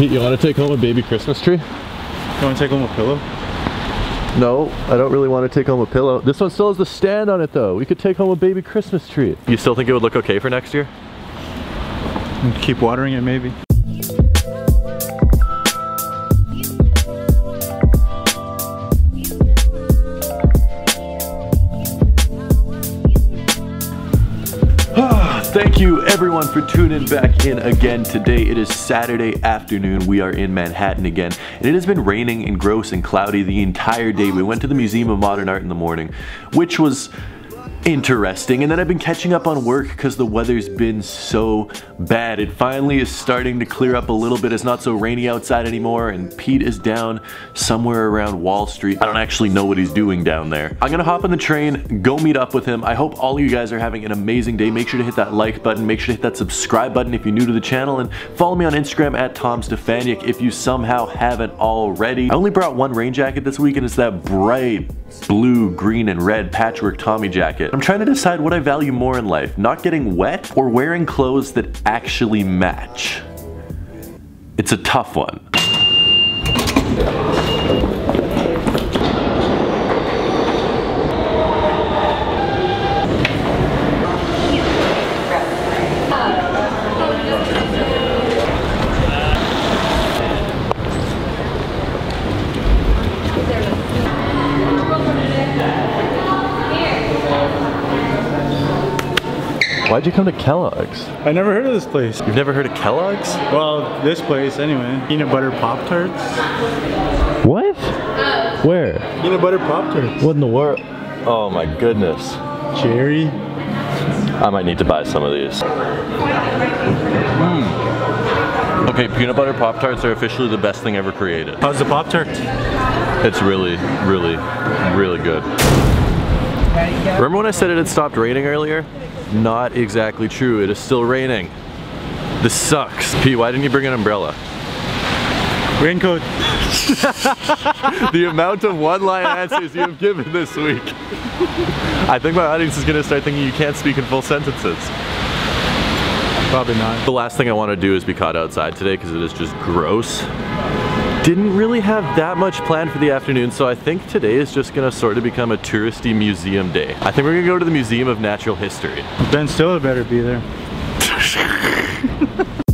Pete, you want to take home a baby Christmas tree? You want to take home a pillow? No, I don't really want to take home a pillow. This one still has the stand on it though. We could take home a baby Christmas tree. You still think it would look okay for next year? Keep watering it maybe. Thank you everyone for tuning back in again today. It is Saturday afternoon. We are in Manhattan again. And it has been raining and gross and cloudy the entire day. We went to the Museum of Modern Art in the morning, which was interesting. And then I've been catching up on work because the weather's been so bad. It finally is starting to clear up a little bit. It's not so rainy outside anymore. And Pete is down somewhere around Wall Street. I don't actually know what he's doing down there. I'm gonna hop on the train, go meet up with him. I hope all of you guys are having an amazing day. Make sure to hit that like button. Make sure to hit that subscribe button if you're new to the channel. And follow me on Instagram at Tom Stefaniuk if you somehow haven't already. I only brought one rain jacket this week and it's that bright blue, green, and red patchwork Tommy jacket. I'm trying to decide what I value more in life, not getting wet or wearing clothes that actually match. It's a tough one. Why'd you come to Kellogg's? I never heard of this place. You've never heard of Kellogg's? Well, this place anyway. Peanut butter Pop Tarts. What? Where? Peanut butter Pop Tarts. What in the world? Oh my goodness. Cherry. I might need to buy some of these. Mm. Okay, peanut butter Pop Tarts are officially the best thing ever created. How's the Pop Tart? It's really, really, really good. Remember when I said it had stopped raining earlier? Not exactly true. It is still raining. This sucks. Pete, why didn't you bring an umbrella? Raincoat. the amount of one-line answers you have given this week. I think my audience is gonna start thinking you can't speak in full sentences. Probably not. The last thing I want to do is be caught outside today because it is just gross. Didn't really have that much planned for the afternoon, so I think today is just gonna sort of become a touristy museum day. I think we're gonna go to the Museum of Natural History. Ben Stiller better be there.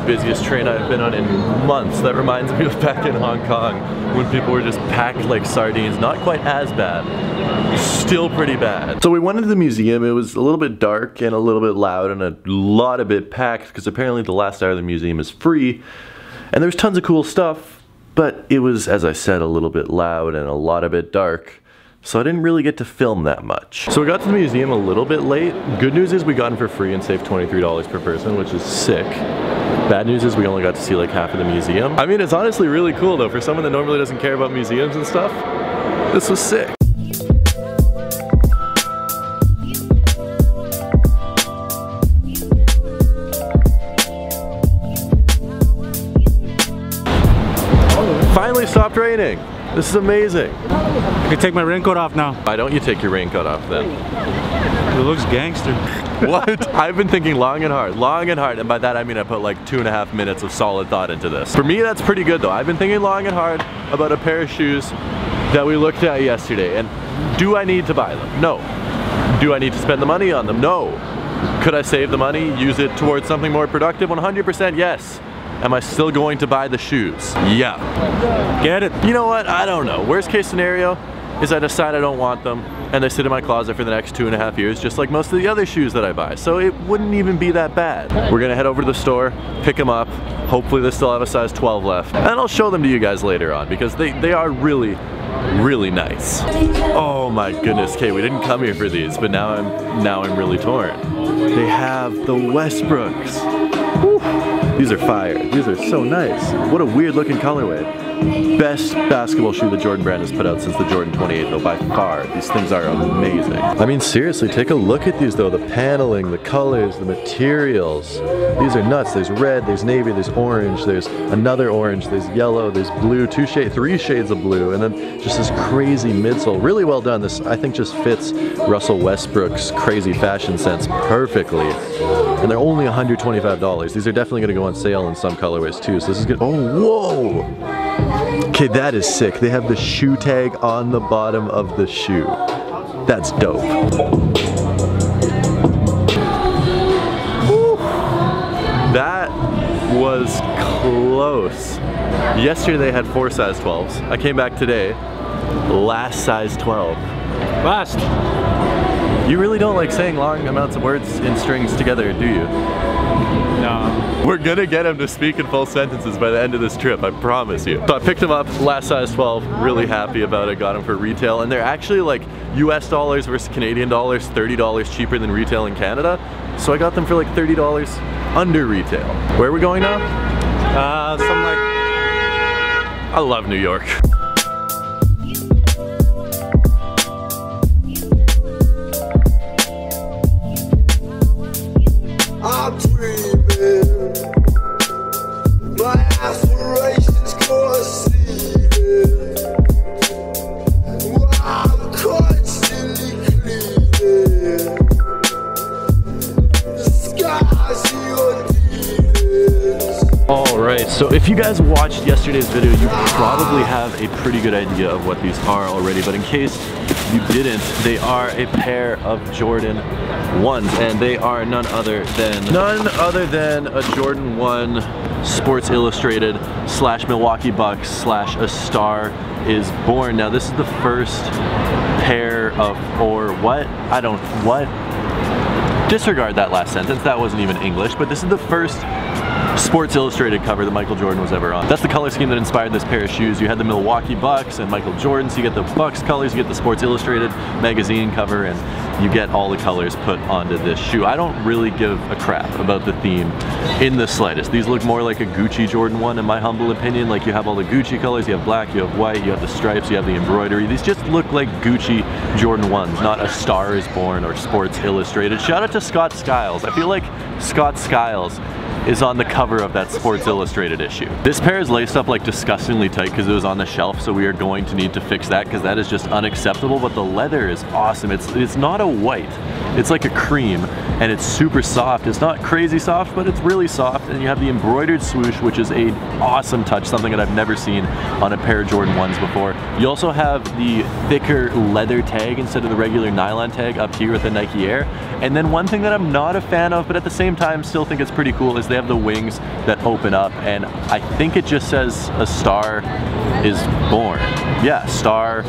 the busiest train I've been on in months. That reminds me of back in Hong Kong when people were just packed like sardines. Not quite as bad, still pretty bad. So we went into the museum. It was a little bit dark and a little bit loud and a lot of it packed because apparently the last hour of the museum is free. And there's tons of cool stuff, but it was, as I said, a little bit loud and a lot of it dark so I didn't really get to film that much. So we got to the museum a little bit late. Good news is we got in for free and saved $23 per person, which is sick. Bad news is we only got to see like half of the museum. I mean, it's honestly really cool though. For someone that normally doesn't care about museums and stuff, this was sick. Finally stopped raining. This is amazing. I can take my raincoat off now. Why don't you take your raincoat off then? It looks gangster. What? I've been thinking long and hard, long and hard, and by that I mean I put like two and a half minutes of solid thought into this. For me, that's pretty good though. I've been thinking long and hard about a pair of shoes that we looked at yesterday, and do I need to buy them? No. Do I need to spend the money on them? No. Could I save the money, use it towards something more productive? 100% yes. Am I still going to buy the shoes? Yeah. Get it? You know what? I don't know. Worst case scenario is I decide I don't want them and they sit in my closet for the next two and a half years just like most of the other shoes that I buy. So it wouldn't even be that bad. We're gonna head over to the store, pick them up. Hopefully they still have a size 12 left. And I'll show them to you guys later on because they, they are really, really nice. Oh my goodness, Kay, we didn't come here for these, but now I'm now I'm really torn. They have the Westbrooks. These are fire. These are so nice. What a weird looking colorway. Best basketball shoe the Jordan brand has put out since the Jordan 28 though, by far. These things are amazing. I mean, seriously, take a look at these though. The paneling, the colors, the materials. These are nuts. There's red, there's navy, there's orange, there's another orange, there's yellow, there's blue, two shade, three shades of blue, and then just this crazy midsole. Really well done. This, I think, just fits Russell Westbrook's crazy fashion sense perfectly. And they're only $125. These are definitely gonna go on sale in some colorways too, so this is good. Oh, whoa! Okay, that is sick. They have the shoe tag on the bottom of the shoe. That's dope. Woo. That was close. Yesterday they had four size 12s. I came back today, last size 12. Last. You really don't like saying long amounts of words in strings together, do you? No. We're gonna get him to speak in full sentences by the end of this trip, I promise you. So I picked him up, last size 12, really happy about it, got him for retail, and they're actually like US dollars versus Canadian dollars, $30 cheaper than retail in Canada. So I got them for like $30 under retail. Where are we going now? Uh, something like. I love New York. A pretty good idea of what these are already, but in case you didn't, they are a pair of Jordan 1s, and they are none other than, none other than a Jordan 1 Sports Illustrated slash Milwaukee Bucks slash A Star is Born. Now this is the first pair of, or what? I don't, what? Disregard that last sentence, that wasn't even English, but this is the first Sports Illustrated cover that Michael Jordan was ever on. That's the color scheme that inspired this pair of shoes. You had the Milwaukee Bucks and Michael Jordan, so you get the Bucks colors, you get the Sports Illustrated magazine cover, and you get all the colors put onto this shoe. I don't really give a crap about the theme in the slightest. These look more like a Gucci Jordan 1 in my humble opinion. Like you have all the Gucci colors, you have black, you have white, you have the stripes, you have the embroidery. These just look like Gucci Jordan 1s, not a Star is Born or Sports Illustrated. Shout out to Scott Skiles. I feel like Scott Skiles is on the cover of that Sports Illustrated issue. This pair is laced up like disgustingly tight because it was on the shelf, so we are going to need to fix that because that is just unacceptable, but the leather is awesome. It's, it's not a white, it's like a cream, and it's super soft. It's not crazy soft, but it's really soft, and you have the embroidered swoosh, which is a awesome touch, something that I've never seen on a pair of Jordan 1s before. You also have the thicker leather tag instead of the regular nylon tag up here with the Nike Air. And then one thing that I'm not a fan of, but at the same time still think it's pretty cool, is they have the wings that open up, and I think it just says a star is born. Yeah, star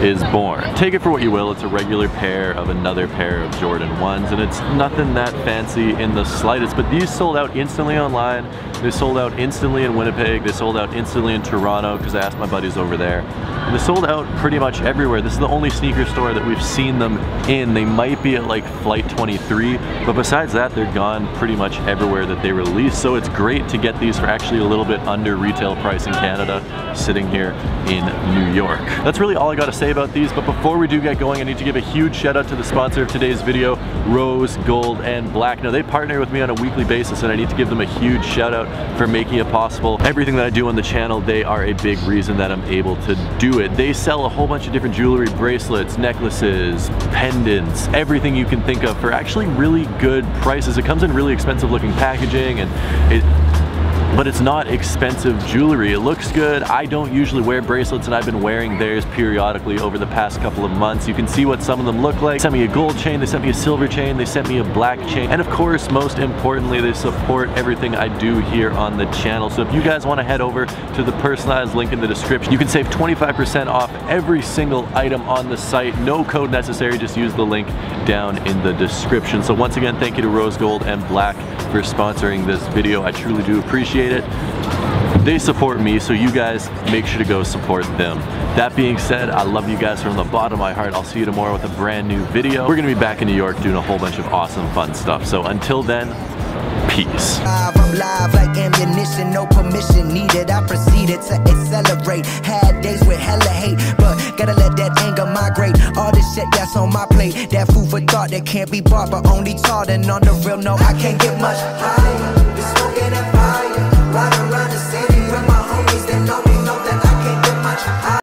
is born. Take it for what you will, it's a regular pair of another pair of Jordan 1s, and it's nothing that fancy in the slightest, but these sold out instantly online. They sold out instantly in Winnipeg, they sold out instantly in Toronto, because I asked my buddies over there. And they sold out pretty much everywhere. This is the only sneaker store that we've seen them in. They might be at like Flight 23, but besides that, they're gone pretty much everywhere that they release. So it's great to get these for actually a little bit under retail price in Canada, sitting here in New York. That's really all I gotta say about these, but before we do get going, I need to give a huge shout out to the sponsor of today's video, Rose Gold and Black. Now they partner with me on a weekly basis and I need to give them a huge shout out for making it possible. Everything that I do on the channel, they are a big reason that I'm able to do it. They sell a whole bunch of different jewelry, bracelets, necklaces, pendants, everything you can think of for actually really good prices. It comes in really expensive looking packaging and it but it's not expensive jewelry. It looks good. I don't usually wear bracelets and I've been wearing theirs periodically over the past couple of months. You can see what some of them look like. They sent me a gold chain, they sent me a silver chain, they sent me a black chain, and of course, most importantly, they support everything I do here on the channel. So if you guys wanna head over to the personalized link in the description, you can save 25% off every single item on the site. No code necessary, just use the link down in the description. So once again, thank you to Rose Gold and Black for sponsoring this video. I truly do appreciate appreciate it. They support me, so you guys make sure to go support them. That being said, I love you guys from the bottom of my heart. I'll see you tomorrow with a brand new video. We're gonna be back in New York doing a whole bunch of awesome fun stuff. So until then, peace. I'm live like ammunition, no permission needed. I proceeded to accelerate. Had days with hella hate, but gotta let that anger migrate. All this shit that's on my plate, that food for thought that can't be bought, but only taught. And on the real, no, I can't get much higher.